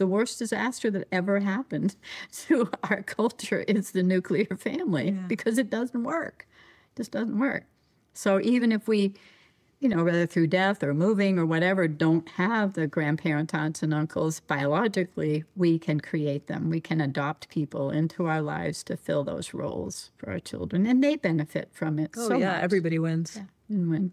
the worst disaster that ever happened to our culture is the nuclear family Yeah. because it doesn't work. It just doesn't work. So even if we, you know, whether through death or moving or whatever, don't have the grandparents, aunts, and uncles biologically, we can create them. We can adopt people into our lives to fill those roles for our children, and they benefit from it. Oh so yeah, much. everybody wins. And win.